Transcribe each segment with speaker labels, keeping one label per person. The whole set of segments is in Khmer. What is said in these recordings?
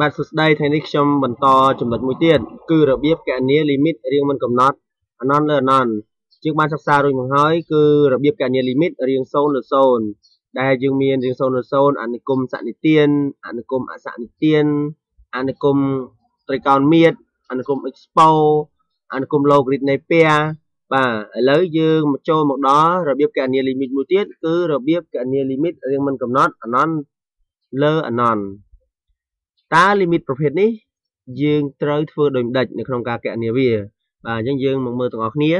Speaker 1: បាទសួស្តីថ្ងៃនេះខ្ញុំបន្តចំណុចមួយទៀតគឺរបៀបកណនា limit រៀងមិនកំណត់ anon លើ anon យើងបានសិក្សារួចមកហើយគឺរបៀបកណនា limit រៀង0លើ0ដែលយើងមានរៀង0លើ0អនុគមសនិទានអនុគមអសនិទានអនុគមត្រីកោណមៀតអនុគម expo អនុគម logarit នៃពែបាទឥឡូវយើងមកចូលមកដល់របៀបកណនា limit មួយទៀតគឺរបៀបកណនា limit រៀងមិនកំណត់ anon លើ anon តើ limit ប្រភេទនេះយើងត្រូវធ្វើដូចម្ដេចនៅក្នុងការកណនាវា បាទអញ្ចឹងយើងមកមើលទាំងអស់គ្នា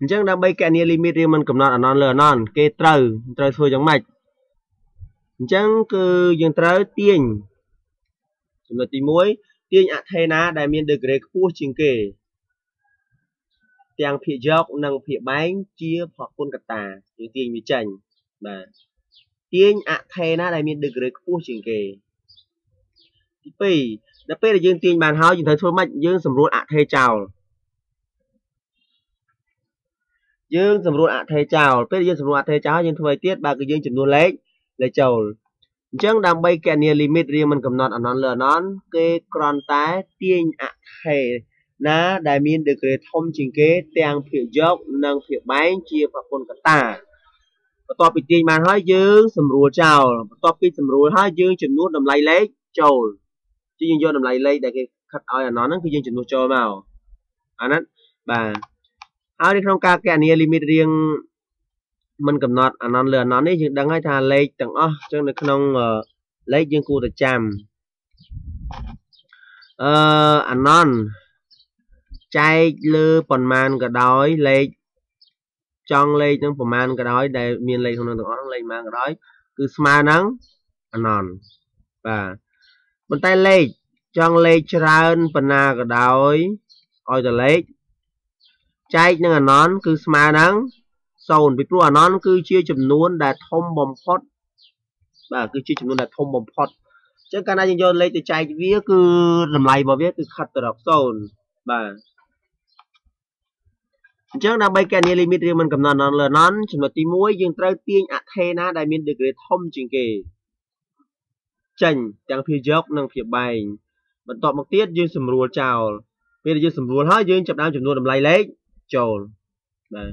Speaker 1: អញ្ចឹងដើម្បីកណនា limit រៀងមិនកំណត់ anon លើ anon គេត្រូវត្រូវធ្វើយ៉ាងម៉េចអញ្ចឹងគឺយើងត្រូវទាញចំណុចទី1ទាញអថេណាដែលមាន degree ខ្ពស់ជាងគេ ទាំងភាគយកនិងភាគបែងជាផគុណកតាយើងទាញវាចេញបាទទាញអថេណាដែលមាន degree ខ្ពស់ជាងគេទី2ដល់ពេលដែលយើងទាញបានហើយយើងត្រូវធ្វើម៉េចយើងសម្រួលអថេចោលយើងសម្រួលអថេចោលពេលយើងសម្រួលអថេចោលយើងធ្វើឲ្យទៀតបើគឺយើងចំនួនលេខលេខចូលអញ្ចឹងដើម្បីកណនា limit រៀងមិនកំណត់អណនលើអណនគេគ្រាន់តែទាញអថេ ណាដែលមាន degree ធំជាងគេទាំងភាគយកនិងភាគបែងជាប្រគុណកតាបន្ទាប់ពីទាញបានហើយយើងសម្រួលចោលបន្ទាប់ពីសម្រួលហើយយើងចំនួនតម្លៃលេខចូលជាយើងយកតម្លៃលេខដែលគេខិតឲ្យអាណហ្នឹងគឺយើងចំនួនចូលមកអាហ្នឹងបាទហើយនៅក្នុងការកណនា limit រៀងមិនកំណត់អាណនលើអាណននេះយើងដឹងហើយថាលេខទាំងអស់អញ្ចឹងនៅក្នុងលេខយើងគួរតែចាំអឺអាណន ចែកលើប៉ុន្មានក៏ដោយលេខចង់លេខនឹងប្រមាណក៏ដោយដែលមានលេខក្នុងទាំងអស់ហ្នឹងលេខប៉ុន្មានក៏ដោយគឺស្មើនឹងអណនបាទប៉ុន្តែលេខចង់លេខច្រើនប៉ុណ្ណាក៏ដោយឲ្យតែលេខចែកនឹងអណនគឺស្មើនឹង0ពីព្រោះអណនគឺជាចំនួនដែលធំបំផុតបាទគឺជាចំនួនដែលធំបំផុតអញ្ចឹងកាលណាយើងយកលេខទៅចែកវាគឺតម្លៃរបស់វាគឺខិតទៅរក0បាទ អញ្ចឹងដើម្បីកណនា limit រៀងមិនកំណត់ non លើ non ចំណុចទី1យើងត្រូវទាញអថេណាដែលមាន degree ធំជាងគេចេញទាំងភាយកនិងភាបែងបន្ទាប់មកទៀតយើងសម្រួលចោលពេលយើងសម្រួលហើយយើងចាប់ដើមចំនួនតម្លៃលេខចូលបាទ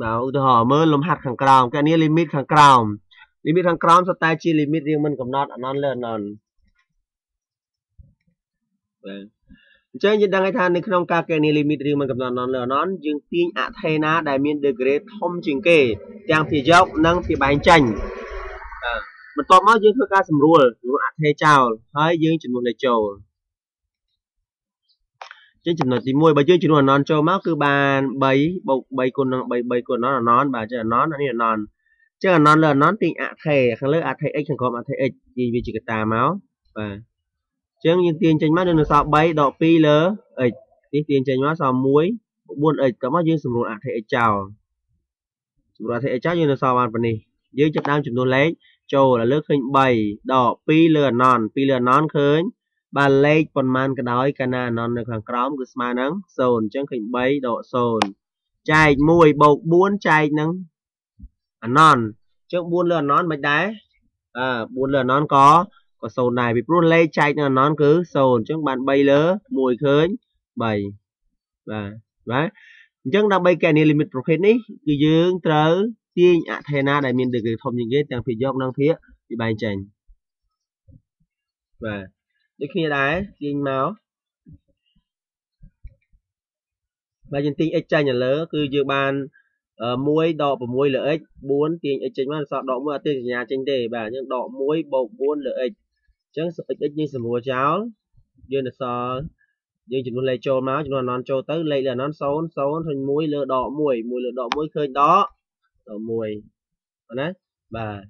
Speaker 1: បាទឧទាហរណ៍មើលលំហាត់ខាងក្រោមកណនា limit ខាងក្រោម limit ខាងក្រោមសុទ្ធតែជា limit រៀងមិនកំណត់ anon លើ anon បាទអញ្ចឹងយើងដឹងថានៅក្នុងការកណនា limit រៀងមិនកំណត់ non លើ non យើងទាញអថេណាដែលមាន degree ធំជាងគេ ទាំងភាយកនិងភាបែងចាញ់បាទបន្ទាប់មកយើងធ្វើការសម្រួលសម្រួលអថេចោលហើយយើងចំនួនលេខចូលចឹងចំណុចទី1បើយើងចំនួនអណនចូលមកគឺបាន3បូក3គុណនឹង3 3គុណអណនបាទចឹងអណននេះអណនចឹងអណនលើអណនទាញអថេខាងលើអថេ x ខាងក្រោមអថេ x ទាញវាជាកតាមកបាទ ចឹងយើងទាញចេញមកនៅសល់3ដក2លើ x នេះទាញចេញមកសល់1 4x ក៏មកយើងសម្រួលអធិ x ចោលសម្រួលអធិ x ចោលយើងនៅសល់បានប៉ុណ្នេះយើងចាប់ដើមចំនួនលេខចូលឥឡូវឃើញ3ដក2លើអណន2លើអណនឃើញបាទលេខប៉ុន្មានក៏ដោយកាលណាអណននៅខាងក្រោមគឺស្មើនឹង0អញ្ចឹងឃើញ3ដក0ចែក1បូក4ចែកនឹងអណនអញ្ចឹង4លើអណនមិនដែរអឺ4លើអណនក៏ ក៏0ដែរពីព្រោះលេខចែកនឹងអណនគឺ0អញ្ចឹងបាន3លើ1ឃើញ3បាទបាទអញ្ចឹងដើម្បីកណនា limit ប្រភេទនេះគឺយើងត្រូវទាញអថេណាដែលមាន degree ធំជាងគេទាំងភាគយកនិងភាគពីបែងចែងបាទដូចគ្នាដែរទាញមកបើយើងទាញ x ចាញ់ទៅលើគឺយើងបាន1ដក6លើ x 4ទាញ x ចេញមកសល់ដក1អត់ទាញសញ្ញាចេញទេបាទអញ្ចឹងដក1បូក4លើ x ចឹង x យើងសម្រួលចោលយើងនៅសល់យើងចំនួនលេខចូលមកចំនួនអណនចូលទៅលេខលើអណន0 0ឃើញ1លើដក1 1លើដក1ឃើញដកដក1បាទណាបាទ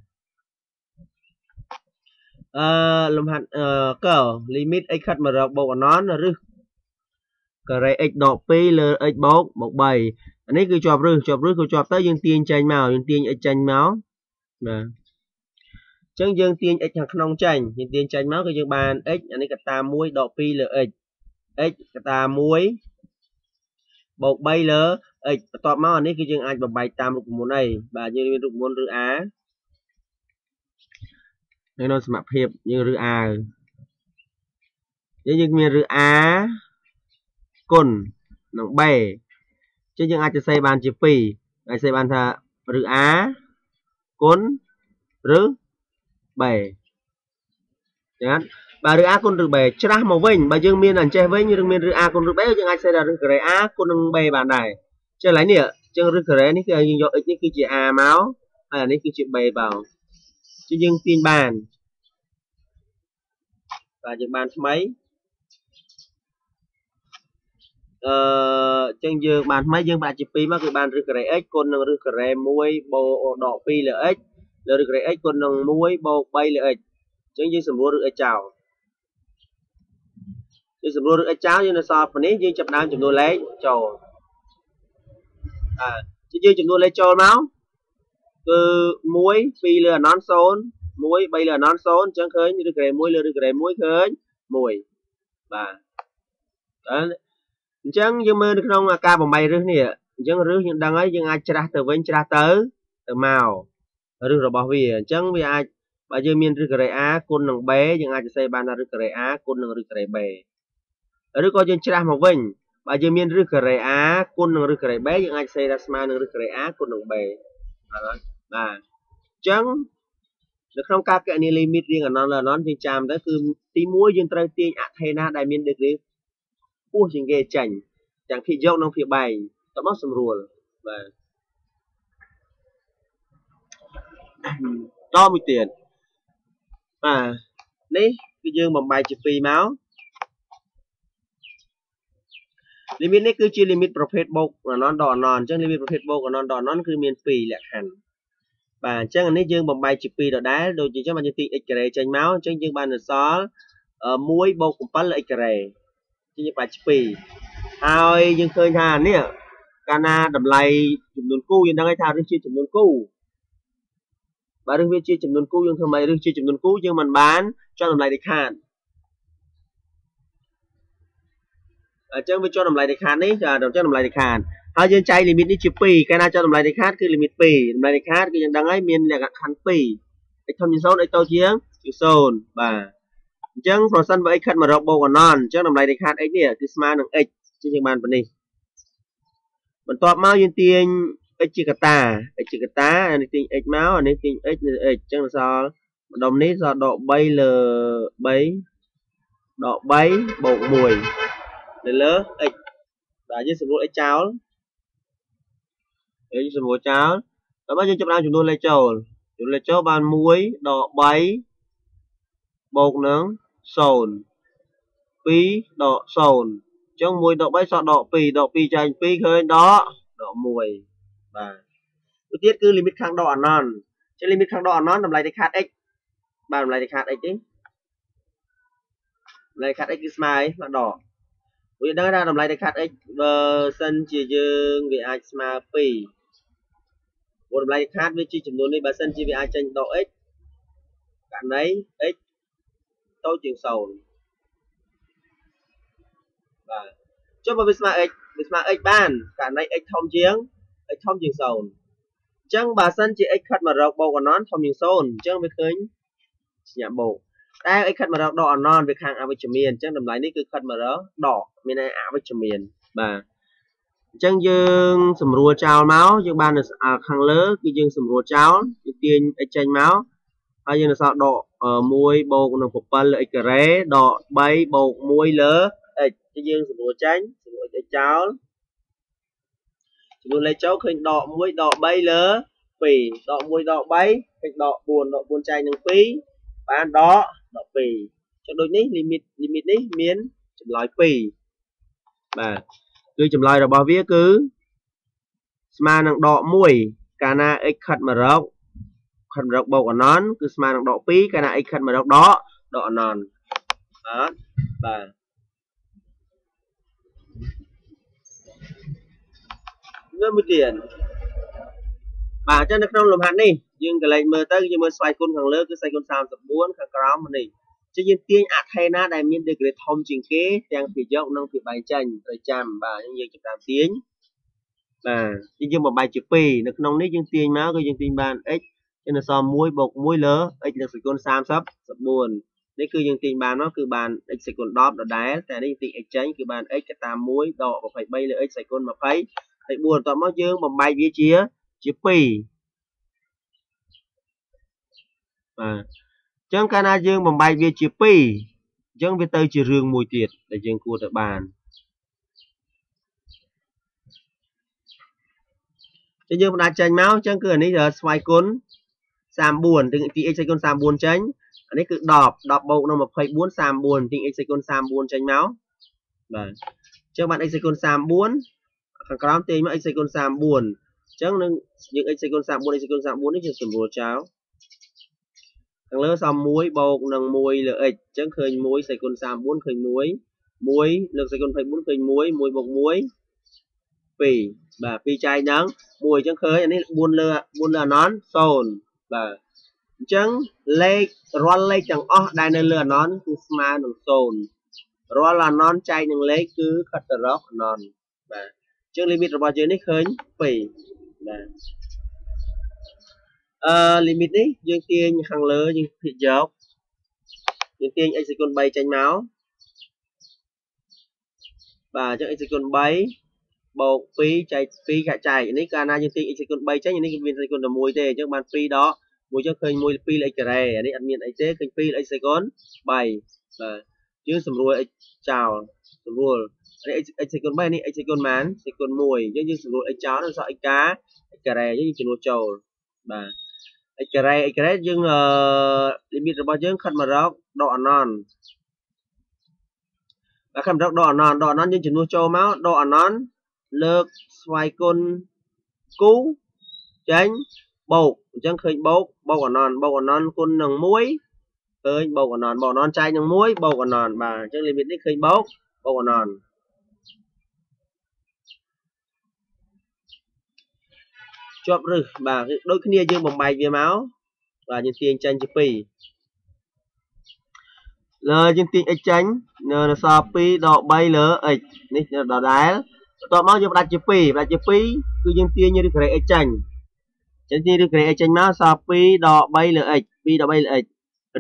Speaker 1: អឺលំហាត់អឺក limit x ខិតមករកបូកអណនឬការ៉េ x ដក2លើ x បូកបូក3អានេះគឺជាប់រឹសជាប់រឹសគឺជាប់ទៅយើងទាញចេញមកយើងទាញ x ចេញមកបាទ ចឹងយើងទាញ x ខាងក្នុងចេញយើងទាញចេញមកគឺយើងបាន x អានេះកតា1ដក2លើ x x កតា1បូក3លើ x បន្ទាប់មកអានេះគឺយើងអាចបំបែកតាមរូបមន្តអីបាទយើងមានរូបមន្តឬ a នៅក្នុងសមភាពយើងឬ a យើងយើងមានឬ a គុណនិង b ចឹងយើងអាចសរសេរបានជា2អាចសរសេរបានថាឬ a គុណឬ b ចឹងបាទឬ a គុណឬ b ច្រាស់មកវិញបើយើងមានអញ្ចេះវិញឬមានឬ a គុណឬ b យើងអាចសេថាឬការ៉េ a គុណនឹង b បានដែរចឹងឡើយនេះចឹងឬការ៉េនេះគឺយើងយក x នេះគឺជា a មកហើយអានេះគឺជា b បងចឹងយើងទាញបានបាទយើងបានថ្មីអឺចឹងយើងបានថ្មីយើងបាក់ជា2មកគឺបានឬការ៉េ x គុណនឹងឬការ៉េ1បូកដក2លើ x លើឬការ៉េ x គុណនឹង1បូក3លើ x ចឹងយើងសម្រួលឬ x ចោលយើងសម្រួលឬ x ចោលយើងនៅសល់ប៉ុនេះយើងចាប់ដើមចំនួនលេខចូលអើយើងចំនួនលេខចូលមកគឺ1 2លើអណន0 1 3លើអណន0អញ្ចឹងឃើញឬការ៉េ1លើឬការ៉េ1ឃើញ1បាទអញ្ចឹងយើងមើលនៅក្នុងការបំបីរឹសនេះអញ្ចឹងរឹសយើងដឹងហើយយើងអាចច្រាស់ទៅវិញច្រាស់ទៅទៅមក រឹសរបស់វាអញ្ចឹងវាអាចបើយើងមានរឹសការ៉េ a គុណនឹង b យើងអាចសរសេរបានថារឹសការ៉េ a គុណនឹងរឹសការ៉េ b ឬក៏យើងច្រាស់មកវិញបើយើងមានរឹសការ៉េ a គុណនឹងរឹសការ៉េ b យើងអាចសេថាស្មើនឹងរឹសការ៉េ a គុណនឹង b បាទបាទអញ្ចឹងនៅក្នុងការកណនីលីមីតរៀងអណនអណនយើងចាំទៅគឺទី1យើងត្រូវទាញអថេណាដែលមានដឺក្រេពោះជាងគេចាញ់ទាំងភាគយកនិងភាគបែងតមកស្រួលបាទ តមួយទៀតបាទនេះគឺយើងបំបែកជា2មក limit នេះគឺជា limit ប្រភេទបូកអណនដល់អណនអញ្ចឹង limit ប្រភេទបូកអណនដល់អណនគឺមាន2លក្ខខណ្ឌបាទអញ្ចឹងអានេះយើងបំបែកជា2ដដែលដូចជាអញ្ចឹងបើយើងទី x ការ៉េចេញមកអញ្ចឹងយើងបាននៅសល់1បូក7លើ x ការ៉េជាយើងបែកជា2ហើយយើងឃើញថានេះកាលណាតម្លៃចំនួនគូយើងដឹងហើយថារឹសជាចំនួនគូ បើរឹសវាជាចំនួនគូយើងធ្វើម៉េចរឹសជាចំនួនគូយើងមិនបានចង់តម្លៃដាច់ខាតអញ្ចឹងវាចុះតម្លៃនៃខាតនេះចាចុះតម្លៃនៃខាតហើយយើងចែកលីមីតនេះជា2កាលណាចុះតម្លៃនៃខាតគឺលីមីត2តម្លៃនៃខាតគឺយើងដឹងហើយមានលក្ខខណ្ឌ2 x ធំជាង0 x តូចជាងជា0បាទអញ្ចឹងប្រសិនបើ x ខិតមករកបូកអណនអញ្ចឹងតម្លៃនៃខាត x នេះគឺស្មើនឹង x ជាងយើងបានប៉ុណ្នេះបន្ទាប់មកយើងទាញ x ជាកតា x ជាកតាអានេះទាញ x មកអានេះទាញ x នៅ x អញ្ចឹងសល់ម្ដុំនេះសល់ដក3លើ3ដក3បូក1នៅលើ x បាទយើងសម្រួល x ចោលយើងសម្រួលចោលដល់មកយើងចាប់ដើមចំនួនលេខចូលចំនួនលេខចូលបាន1ដក3បូកនឹង0 2ដក0អញ្ចឹង1ដក3សល់ដក2ដក2ចែក2ឃើញដកដក1 បាទទៅទៀតគឺលីមីតខាងដកអណនចឹងលីមីតខាងដកអណនតម្លៃនៃខាត x បាទតម្លៃនៃខាត x ទេតម្លៃខាត x គឺស្មើអីមកដកវាដឹងថាតម្លៃនៃខាត់ x បើសិនជាយើងវាអាចស្មើ2ព្រោះតម្លៃខាត់វាជាចំនួននេះបើសិនជាវាអាចចេញដក x ករណី x តូចជាង0បាទចុះបើវាស្មើ x វាស្មើ x បានករណី x ធំជាង x ធំជាង0អញ្ចឹងបើសិនជា x ខិតមករកបូកអណនធំជាង0អញ្ចឹងវាឃើញសញ្ញាបូកតែអីខិតមករកដកអណនវាខាងអវិជ្ជមានអញ្ចឹងតម្លៃនេះគឺខិតមករកដកមានន័យអវិជ្ជមានបាទអញ្ចឹងយើងសម្រួលចោលមកយើងបាននៅខាងលើគឺយើងសម្រួលចោលយើងទាញអីចេញមកហើយយើងនៅសល់ដក1បូកនឹង7លើ x ការ៉េដក3បូក1លើ x យើងសម្រួលចេញសម្រួល x ចោល ចំនួនលេខចូលឃើញដក1ដក3លើ2ដក1ដក3ឃើញដក4ដក4ចែកនឹង2បានដក12ចុះដូចនេះលីមីតលីមីតនេះមានចម្លើយ2បាទគឺចម្លើយរបស់វាគឺស្មើនឹងដក1កាលណា x ខិតមករកខិតមករកបូកអណនគឺស្មើនឹងដក2កាលណា x ខិតមករកដកដកអណនអត់បាទ នៅមួយទៀតបបាទអញ្ចឹងនៅក្នុងលំហាត់នេះយើងកលែងមើលទៅយើងមើលស្វ័យគុណខាងលើគឺស្វ័យគុណ34ខាងក្រោមនេះជាយើងទាញអថេណាដែលមាន degree ធំជាងគេទាំងពីយកនិងពីបែងចេញត្រូវចាំបាទយើងចាប់តាមទាញបាទយើងបំបែកជា2នៅក្នុងនេះយើងទាញមកគឺយើងទាញបាន x ជានៅសល់1បូក1លើ x លើសេគុណ34នេះគឺយើងទាញបានមកគឺបាន x សេគុណ10ដដែលតែនេះទាញ x ចេញគឺបាន x កតា1ដក23លើ x សេគុណ20 24បន្ទាប់មកយើងបំបែកវាជាជា2បាទអញ្ចឹងកាលណាយើងបំបែកវាជា2អញ្ចឹងវាទៅជារឿងមួយទៀតដែលយើងគួរទៅបានចឹងយើងបណ្ដាចេញមកអញ្ចឹងគឺអានេះស្វ័យគុណ34ទាំង TX គុណ34ចេញអានេះគឺ10 10បូកនឹង24 34ទាំង x គុណ34ចេញមកបាទអញ្ចឹងបាន x គុណ34 ខាងក្រោមទាញមក x គុណ34អញ្ចឹងនឹងយើង x គុណ34 x គុណ34នេះយើងសម្រួលចោលខាងលើសំ1បូកនឹង1លើ x អញ្ចឹងឃើញ1សេគុណ34ឃើញ1 1លើកសេគុណ24ឃើញ1 1បូក1 2បាទ2ចែកហ្នឹង1អញ្ចឹងឃើញអានេះ4លើ4លើអណន0បាទអញ្ចឹងលេខរាល់លេខទាំងអស់ដែលនៅលើអណនគឺស្មើនឹង0រាល់អណនចែកនឹងលេខគឺខិតទៅរកអណន បាទអញ្ចឹងលីមីតរបស់យើងនេះឃើញ2បាទអឺលីមីតនេះយើងទាញខាងលើយើងភាគយកយើងទាញ x គុណ3ចេញមកបាទអញ្ចឹង x គុណ3បូក2ចែក2កាក់ចែកនេះកាលណាយើងទាញ x គុណ3ចេញនេះគឺមានសេគុណតែ1ទេអញ្ចឹងបាន2ដកមួយចឹងឃើញ1 2លេខការ៉េអានេះអត់មានអីទេឃើញ2លេខសេគុណ3បាទយើងស្រួល x ចោលស្រួលនេះ x សេគុណ3នេះ x សេគុណប៉ុន្មានសេគុណ1អញ្ចឹងយើងស្រួល x ចោលនឹងសល់ x កា x ការ៉េយើងជំនួសចូលបាទ x ការ៉េ x ការ៉េយើងអឺលីមីតរបស់យើងខិតមករកដកអណនបាទខិតមករកដកអណនដកអណនយើងជំនួសចូលមកដកអណនលើកស្វ័យគុណគូចេញបូកអញ្ចឹងឃើញបូកបូកអណនបូកអណនគុណនឹង1ឃើញបូកអណនបូកអណនចែកនឹង1បូកអណនបាទអញ្ចឹងលីមីតនេះឃើញបូកបូកអណន ជាប់រឹសបាទដូចគ្នាយើងបំបែកវាមកបាទយើងទាញចេញជា2លើយើងទាញ x ចេញនៅសល់2ដក3លើ x នេះដដែលបន្ទាប់មកយើងផ្ដាច់ជា2ផ្ដាច់ជា2គឺយើងទាញឬក្រេ x ចាញ់ចឹងទាញឬក្រេ x ចាញ់មកសល់2ដក3លើ x 2ដក3លើ x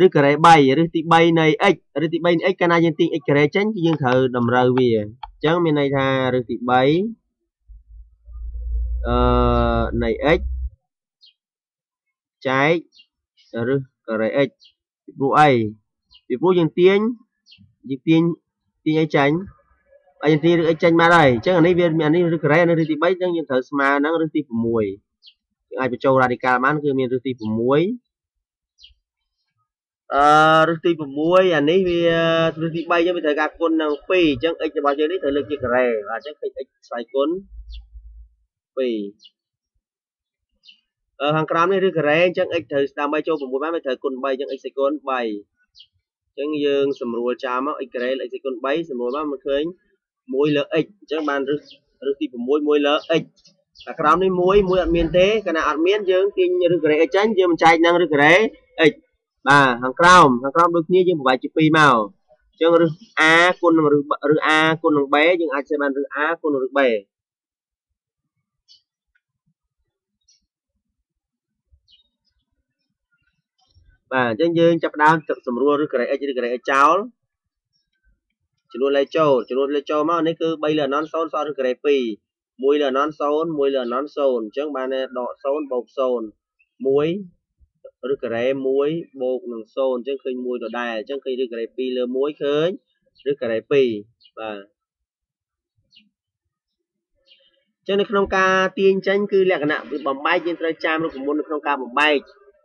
Speaker 1: ឬការ៉េ3ឬទី3នៃ x ឬទី3នៃ x កាលណាយើងទាញ x ការ៉េចេញគឺយើងត្រូវតម្រូវវាអញ្ចឹងមានន័យថាឬទី3អឺ នៃ x ចែកឬការ៉េ x ពីព្រោះអីពីព្រោះយើងទាញយើងទាញទាញអីចាញ់ហើយទីឬ x ចេញមកហើយអញ្ចឹងអានេះវាអានេះឬការ៉េអានេះឬទី3អញ្ចឹងយើងត្រូវស្មើនឹងឬទី6យើងអាចបញ្ចូល radical បានគឺមានឬទី6អឺឬទី6អានេះវាឬទី3អញ្ចឹងវាត្រូវការគុណនឹង2អញ្ចឹង x របស់យើងនេះត្រូវលើកជាការ៉េបាទអញ្ចឹងឃើញ x ស្វ័យគុណ2អឺ ខាងក្រោមនេះឬការ៉េអញ្ចឹង x ត្រូវដើម្បីចូល6បានវាត្រូវគុណ3អញ្ចឹង x សេគុណ3អញ្ចឹងយើងសម្រួលចាមក x ការ៉េ x សេគុណ3សម្រួលមកមកឃើញ1លើ x អញ្ចឹងបានរឹសរឹសទី6 1លើ x តែក្រោមនេះ1 1អត់មានទេកាលណាអត់មានយើងទាញរឹសការ៉េ x ចាញ់យើងបញ្ចែកនឹងរឹសការ៉េ x បាទខាងក្រោមខាងក្រោមដូចគ្នាយើងប្រវាយជា2មកអញ្ចឹងរឹស a គុណនឹងរឹសរឹស a គុណនឹង b យើងអាចសេបានរឹស a គុណនឹងរឹស b បាទអញ្ចឹងយើងចាប់ផ្ដើមសម្រួលឬការ៉េ x ឬការ៉េ x ចោលចំនួនលេខចូលចំនួនលេខចូលមកនេះគឺ3លើអណន0សល់ឬការ៉េ2 1លើអណន0 1លើអណន0អញ្ចឹងបានដក0បូក0 1ឬការ៉េ1បូកនឹង0អញ្ចឹងឃើញ1ដដែលអញ្ចឹងឃើញឬការ៉េ2លើ1ឃើញឬការ៉េ2បាទចឹងនៅក្នុងការទាញចេញគឺលក្ខណៈបំបែកយើងត្រូវចាំរូបមន្តនៅក្នុងការបំបែក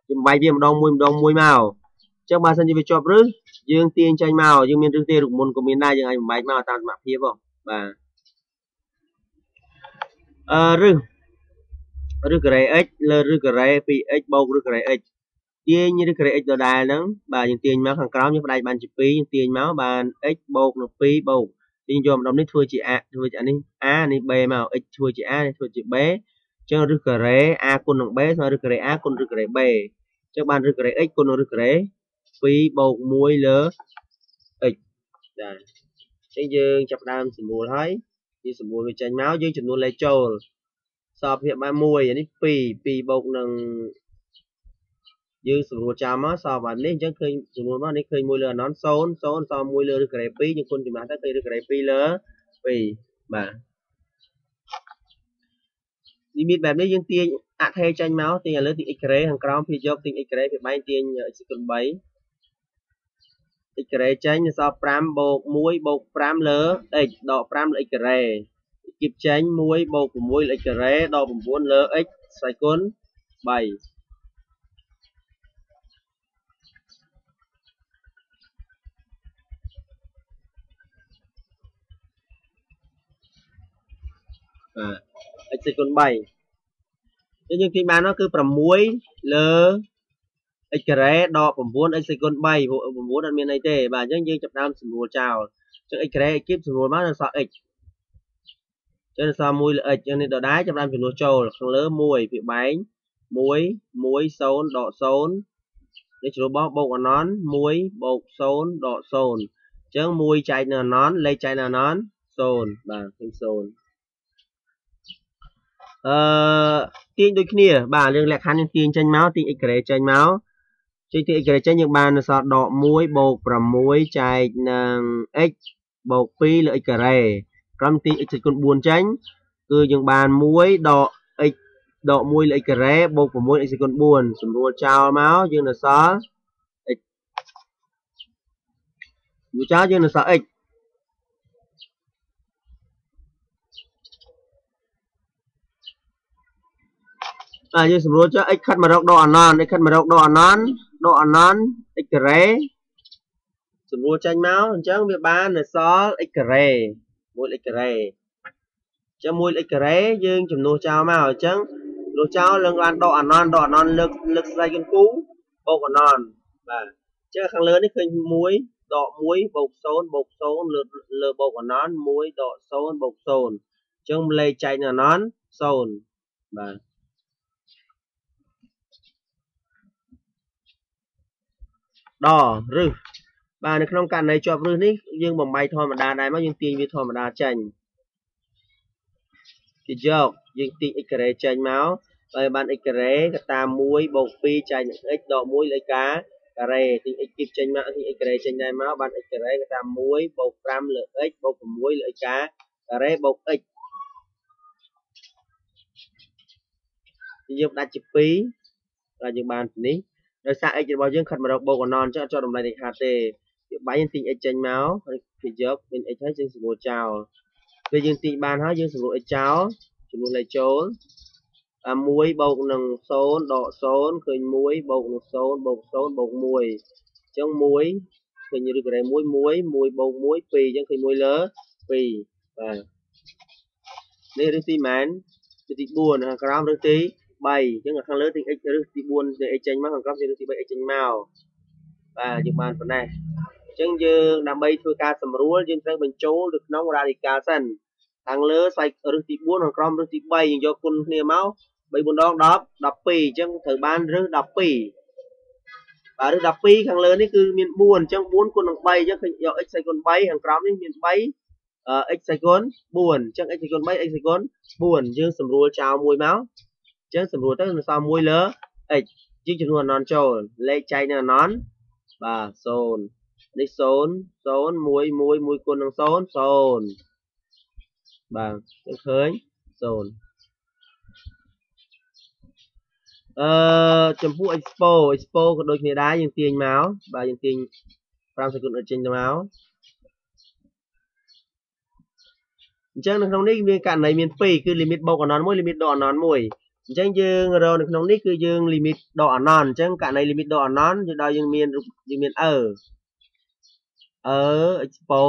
Speaker 1: បំបែកវាម្ដងមួយម្ដងមួយមកអញ្ចឹងបើសិនជាវាជាប់រឹសយើងទាញចេញមកយើងមានរឹសទេរូបមន្តក៏មានដែរយើងអាចបំបែកមកតាមសមត្ថភាពហ៎បាទអឺរឹសរឹសការ៉េ x លើរឹសការ៉េ 2x បូករឹសការ៉េ x ទាញរឹសការ៉េ x ដដែលហ្នឹងបាទយើងទាញមកខាងក្រោមយើងផ្ដាច់បានជា2យើងទាញមកបាន x បូកនឹង2បូកទាញយកម្ដុំនេះធ្វើជា a ធ្វើជាអានេះ a នេះ b មក x ធ្វើជា a នេះធ្វើជា b ចឹងរឹសការ៉េ a គុណនឹង b ស្មើរឹសការ៉េ a គុណរឹសការ៉េ b ចឹងបានរឹសការ៉េ x គុណនឹងរឹសការ៉េ2បូក1លើ x ដែរចឹងយើងចាប់ដើមសម្រួលហើយយើងសម្រួលវាចេញមកយើងចំនួនលេខចូលសពភាពបែប1អានេះ2 2បូកនឹងយើងសម្រួលចាំមកសល់បែបនេះអញ្ចឹងឃើញចំនួនមកនេះឃើញ1លើអណន0 0សល់1លើឬការ៉េ2យើងគុណចំណាស់ទៅឃើញឬការ៉េ2លើ2បាទ លីមីតបែបនេះយើងទាញអថេចេញមកទាញឥឡូវទាញ x ការ៉េខាងក្រោមភាយកទាញ x ការ៉េភាបែងទាញ x គុណ3 x ការ៉េចេញសល់5បូក1បូក5លើ x ដក5លើ x ការ៉េគៀបចេញ1បូក6លើ x ការ៉េដក9លើ x ស្វ័យគុណ3បាទ x សេគុណ3អញ្ចឹងយើងទាញបាននោះគឺ6លើ x ការ៉េដក 9 x សេគុណ3ព្រោះ9អត់មានអីទេបាទអញ្ចឹងយើងចាប់ដើមសម្រួលចោលអញ្ចឹង x ការ៉េ x គៀបសម្រួលមកនៅសល់ x ចឹងសល់1លើ x ចឹងនេះដដែលចាប់ដើមចំនួនចូលខាងលើ1វាបែង1 1 0ដក0នេះជ្រុលបោះបូកអណន1បូក0ដក0អញ្ចឹង1ចែកនៅអណនលេខចែកនៅអណន0បាទឃើញ0 អឺទាញដូចគ្នា បាទរឿងលក្ខខណ្ឌយើងទាញចេញមកទាញ x ក្រេចេញមកជួយទាញ x ក្រេចេញយើងបាននៅសល់ដក1បូក6ចែកនឹង x បូក2លើ x ការ៉េក្រោមទាញ x គុណ4ចេញគឺយើងបាន1ដក x ដក1លើ x ការ៉េបូក6 x គុណ4សម្រួលចោលមកយើងនៅសល់ x មួយចោលយើងនៅសល់ x អាយើងស្រួលចុះ x ខិតមករកដកអណន x ខិតមករកដកអណនដកអណន x ការ៉េស្រួលចេញមកអញ្ចឹងវាបាននៅសល់ x ការ៉េ1 x ការ៉េអញ្ចឹង1 x ការ៉េយើងចំនួនចោលមកអញ្ចឹងនោះចោលឡើងបានដកអណនដកអណនលើកលើកស្ដីគនគូបូកអណនបាទអញ្ចឹងខាងលើនេះឃើញ1ដក1បូក0បូក0លើលើបូកអណន1ដក0បូក0អញ្ចឹងលេខចែកនៅអណន0បាទ ដរឹសបាទនៅក្នុងករណីជាប់រឹសនេះយើងបំបីធម្មតាដែរមកយើងទាញវាធម្មតាចេញគេយកយើងទាញ x ការ៉េចេញមកហើយបាន x ការ៉េកតា1បូក2ចែកនឹង x ដក1លើការការ៉េទាញ x គៀបចេញមកទាញ x ការ៉េចេញដែរមកបាន x ការ៉េកតា1បូក5លើ x បូក6លើ x ការ៉េបូក x យើងដាច់ជា2ហើយយើងបាននេះ ដោយសារ x របស់យើងខិតមករកបូកកណនអញ្ចឹងអត់ចុះតម្លៃលេខហាត់ទេវាបាយយើងទាញ x ចេញមកហើយគេយកមាន x ហើយយើងសម្រួលចោលពេលយើងទាញបានហើយយើងសម្រួល x ចោលចំនួនលេខចូលអា1បូកនឹង0ដក0ឃើញ1បូកនឹង0បូក0បូក1អញ្ចឹង1ឃើញឬការ៉េ1 1 1បូក1 2អញ្ចឹងឃើញ1លើ2បាទនេះឬទីម៉ែនទី4ខាងក្រោមឬទី 3អញ្ចឹងខាងលើទី x ឬទី4ទី x ចេញមកខាងក្រោមទីទី3 x ចេញមកបាទយើងបានប៉ុណ្ណេះអញ្ចឹងយើងដើម្បីធ្វើការសម្រួលយើងត្រូវបញ្ចូលទៅក្នុង radical សិនខាងលើស្វែងរឹសទី4ខាងក្រោមរឹសទី3យើងយកគុណគ្នាមក3 4ដង10 12អញ្ចឹងត្រូវបានរឹស12បាទរឹស12ខាងលើនេះគឺមាន4អញ្ចឹង4គុណនឹង3អញ្ចឹងឃើញយក x សេគុណ3ខាងក្រោមនេះមាន3 x សេគុណ4អញ្ចឹង x សេគុណ3 x សេគុណ4យើងសម្រួលចោលមួយមក ចឹងសម្រួលទៅនៅសល់1លើ x យើងចំនួនអណនចូលលេខចែកនៅអណនបាទ0នេះ0 0 1 1 1គុណនឹង0 0បាទយើងឃើញ0អឺចំពោះ expo expo ក៏ដូចគ្នាដែរយើងទាញមកបាទយើងទាញ5សេគុណចេញទៅមកអញ្ចឹងនៅក្នុងនេះមានករណីមាន2គឺ limit បូកអណន1 limit ដកអណន1 អញ្ចឹងយើងរកនៅក្នុងនេះគឺយើង limit ដកអណនអញ្ចឹងករណី limit ដកអណនយើងដល់យើងមានយើងមានអឺអឺ expo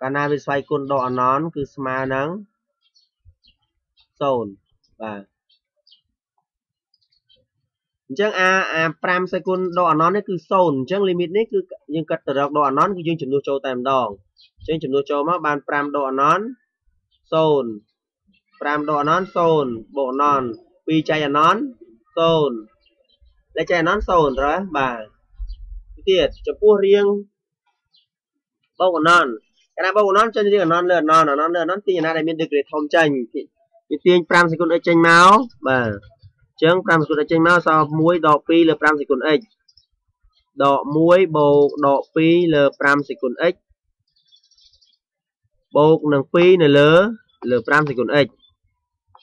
Speaker 1: កាលណាវាស្វ័យគុណដកអណនគឺស្មើនឹង0បាទអញ្ចឹងអាអា5សេគុណដកអណននេះគឺ0អញ្ចឹង limit នេះគឺយើងកាត់ទៅរកដកអណនគឺយើងចំនួនចូលតែម្ដងអញ្ចឹងចំនួនចូលមកបាន5ដកអណន0 5ដកអណន0បូកអណន2ចែកអណន0លេខចែកអណន0ត្រូវបាទទៀតចំពោះរៀងបូកអណនកាលណាបូកអណនចេញរៀងអណនលើអណនអណនលើអណនទីណាដែលមាន degree ធំចេញវាទាញ5សេគុណ x ចេញមកបាទអញ្ចឹង5សេគុណ x ចេញមកសល់1ដក2លើ5សេគុណ x ដក1បូកដក2លើ5សេគុណ x បូកនឹង2នៅលើលើ5សេគុណ x អញ្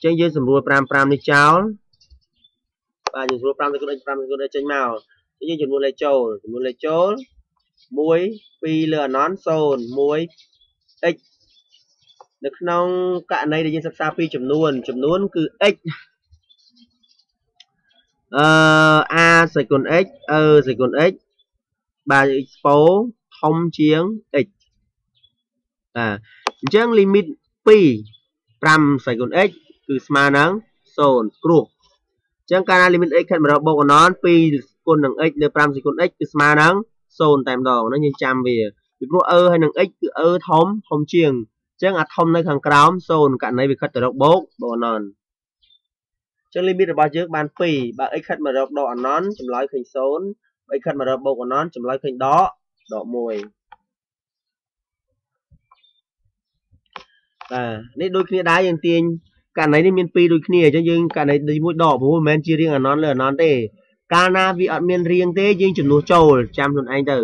Speaker 1: ចឹងយើងសម្រួល5 5នេះចោលបាទយើងសម្រួល5សេគុណ x 5សេគុណ x ចេញមកអញ្ចឹងយើងចំនួនលេខចូលចំនួនលេខចូល1 2លើអណន្ត0 1 x នៅក្នុងករណីដែលយើងសិក្សាពីចំនួន ចំនួនគឺ x អឺ a សេគុណ x អឺសេគុណ x បាទ expo ធំជាង x បាទអញ្ចឹង limit 2 5សេគុណ x គឺស្មើនឹង0ព្រោះអញ្ចឹងកាលណា limit x ខិតមករកបូកអណន2គុណនឹង x លើ5សេគុណ x គឺស្មើនឹង0តែម្ដងហ្នឹងយើងចាំវាពីព្រោះ e ហើយនឹង x គឺ e ធំធំជាងអញ្ចឹងអាធំនៅខាងក្រោម0ករណីវាខិតទៅរកបូកបូកអណនអញ្ចឹង limit របស់យើងបាន2បើ x ខិតមករកដកអណនចម្លើយឃើញ0បើ x ខិតមករកបូកអណនចម្លើយឃើញដកដក1បាទនេះដូចគ្នាដែរយើងទាញ ករណីនេះមាន2ដូចគ្នាអញ្ចឹងយើងករណីទី1ដកព្រោះមិនមែនជារៀងអណនលើអណនទេកាលណាវាអត់មានរៀងទេយើងចំនួនចូលចាំខ្លួនឯងទៅ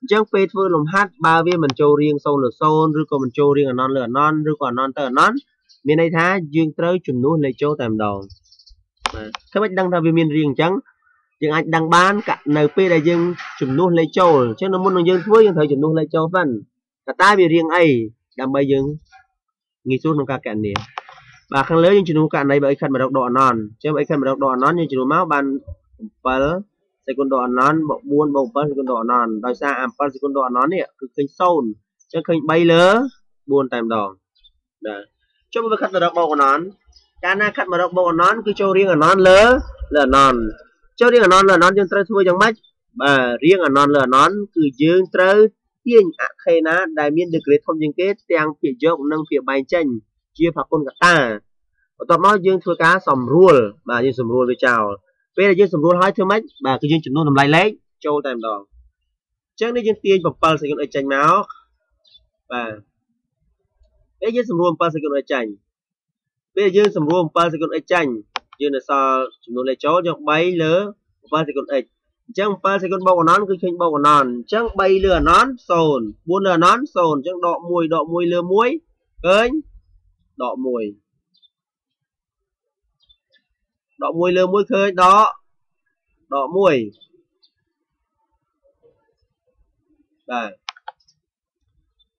Speaker 1: អញ្ចឹងពេលធ្វើលំហាត់បើវាមិនចូលរៀង0លើ0ឬក៏មិនចូលរៀងអណនលើអណនឬក៏អណនទៅអណនមានន័យថាយើងត្រូវចំនួនលេខចូលតែម្ដងបាទធ្វើម៉េចដឹងថាវាមានរៀងអញ្ចឹងយើងអាចដឹងបាននៅពេលដែលយើងចំនួនលេខចូលអញ្ចឹងនៅមុននឹងយើងធ្វើយើងត្រូវចំនួនលេខចូលសិនតើតើវារៀងអីដើម្បីយើងងាយស្រួលក្នុងការកណនា បាទខាងលើយើងចំនួនករណីបើអីខិតមករកដកអណនអញ្ចឹងបើអីខិតមករកដកអណនយើងចំនួនមកបាន7សេគុណដកអណនបូក4បូក7សេគុណដកអណនដោយសារអា7សេគុណដកអណននេះគឺឃើញ0អញ្ចឹងឃើញ3លើ4តែម្ដងបាទចុះវាខិតមករកបូកអណនកាលណាខិតមករកបូកអណនគឺចូលរៀងអណនលើលើអណនចូលរៀងអណនលើអណនយើងត្រូវធ្វើយ៉ាងម៉េចបាទរៀងអណនលើអណនគឺយើងត្រូវទាញអខេណាដែលមាន degree ធំជាងគេទាំងភាគយកនិងភាគបែងចេញ ជាផគុណកតាបន្ទាប់មកយើងធ្វើការសម្រួលបាទយើងសម្រួលវាចោលពេលដែលយើងសម្រួលហើយធ្វើម៉េចបាទគឺយើងចំនួនតម្លៃលេខចូលតែម្ដងអញ្ចឹងនេះយើងទាញ7សេគុណអីចេញមកបាទពេលយើងសម្រួល7សេគុណអីចេញពេលយើងសម្រួល7សេគុណអីចេញយើងនៅសល់ចំនួនលេខចូលយើង3លើ7សេគុណ x អញ្ចឹង7សេគុណបូកអណនគឺឃើញបូកអណនអញ្ចឹង3លើអណន0 4លើអណន0អញ្ចឹងដក1ដក1លើ1ឃើញ ដក1ដក1លើ1ឃើញដកដក1បាទ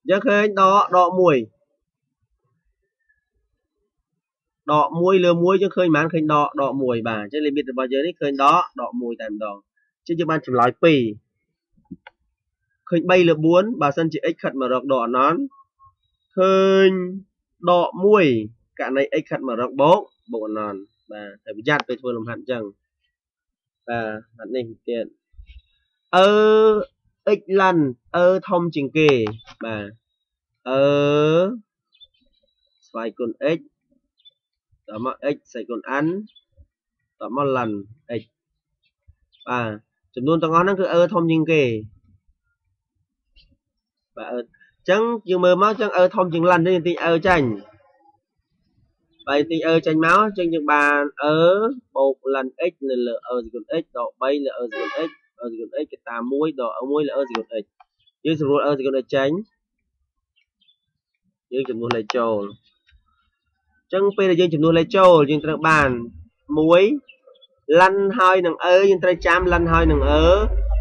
Speaker 1: យើងឃើញដកដក1ដក1លើ1យើងឃើញប៉ុន្មានឃើញដកដក1បាទអញ្ចឹង limit របស់យើងនេះឃើញដកដក1តែម្ដងអញ្ចឹងយើងបានចម្លើយ2ឃើញ3លើ4បើសិនជា x ខិតមករក ដកអណនឃើញដក1ករណី x ខិតមករកបូកបូកអណនបាទតែប្រយ័ត្នពេលធ្វើលំហាត់អញ្ចឹងបាទហាត់នេះទៀតអឺ x ឡាន់អឺធំជាងគេបាទអឺស្វ័យគុណ x តមក x ស្វ័យគុណ n តមកឡាន់ x បាទចំនួនទាំងអស់ហ្នឹងគឺអឺធំជាងគេបាទអឺ ចឹងយើងមើលមកចឹងអឺធំជាងឡាន់នេះទីអឺចាញ់បើទីអឺចេញមកចឹងយើងបានអឺបូកឡាន់ x នៅលើអឺសេគុណ x ដក3លើអឺសេគុណ x អឺសេគុណ x កតា1ដក1លើអឺសេគុណ x យើងស្រួលអឺសេគុណ x ចេញយើងចំនួនលេខចូលចឹងពេលដែលយើងចំនួនលេខចូលយើងត្រូវបាន1ឡាន់ហើយនឹងអឺយើងត្រូវចាំឡាន់ហើយនឹងអឺ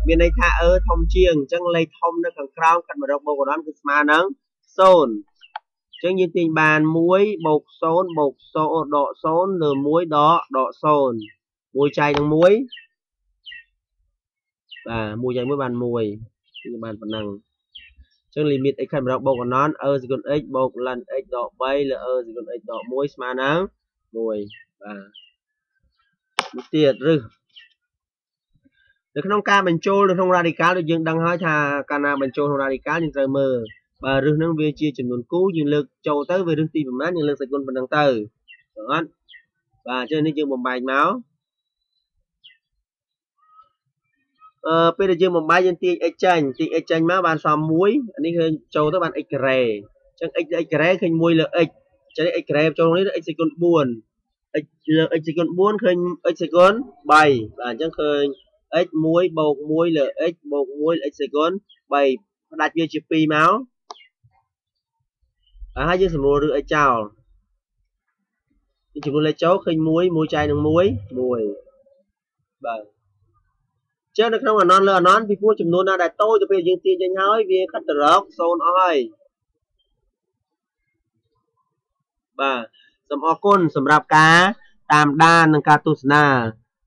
Speaker 1: មានន័យថាអឺធំជាងអញ្ចឹងលេខធំនៅខាងក្រោមកាត់មករកបូកកណ្ដគឺស្មើនឹង0អញ្ចឹងយើងទាញបាន1បូក0បូក0ដក0លើ1ដកដក0 1ចែកនឹង1បាទ1ចែក1បាន1គឺបានប៉ុណ្ណឹងអញ្ចឹង limit x ខាត់មករកបូកកណ្ដអឺសេគុណ x បូក ln x ដក3លើអឺសេគុណ x ដក1ស្មើនឹង1បាទនេះទៀតឬ នៅក្នុងការបញ្ចូលនៅក្នុង radical ដូចយើងដឹងហើយថាកាលណាបញ្ចូលក្នុង radical យើងត្រូវមើលបើរឹសនឹងវាជាចំនួនគូយើងលើកចូលទៅវារឹសទីប្រមាណយើងលើកសេគុណប៉ុណ្ណឹងទៅអត់បាទអញ្ចឹងនេះយើងបំបែកមកអឺពេលដែលយើងបំបែកយើងទាញ x ចេញទាញ x ចេញមកបានសម1អានេះឃើញចូលទៅបាន x ការ៉េអញ្ចឹង x លើ x ការ៉េឃើញ1លើ x អញ្ចឹង x ការ៉េចូលនេះ x សេគុណ4 x លើ x សេគុណ4ឃើញ x សេគុណ3បាទអញ្ចឹងឃើញ x 1បូក1លើ x បូក1លើ x សេគុណ3ផ្ដាច់វាជា2មកបាទហើយយើងសម្រួលឬ x ចោលចំនួនលេខចូលឃើញ1 1ចែកនឹង1 1បាទចឹងនៅក្នុងអណនលើអណនពីព្រោះចំនួនណាដែលតូចទៅពេលយើងទាញចេញហើយវាកាត់ទៅរក0អស់ហើយបាទសូមអរគុណសម្រាប់ការតាមដាននិងការទស្សនា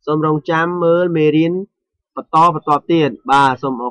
Speaker 1: សូមរងចាំមើលមេរៀនបន្តបន្តទៀត បាទ សូមអរ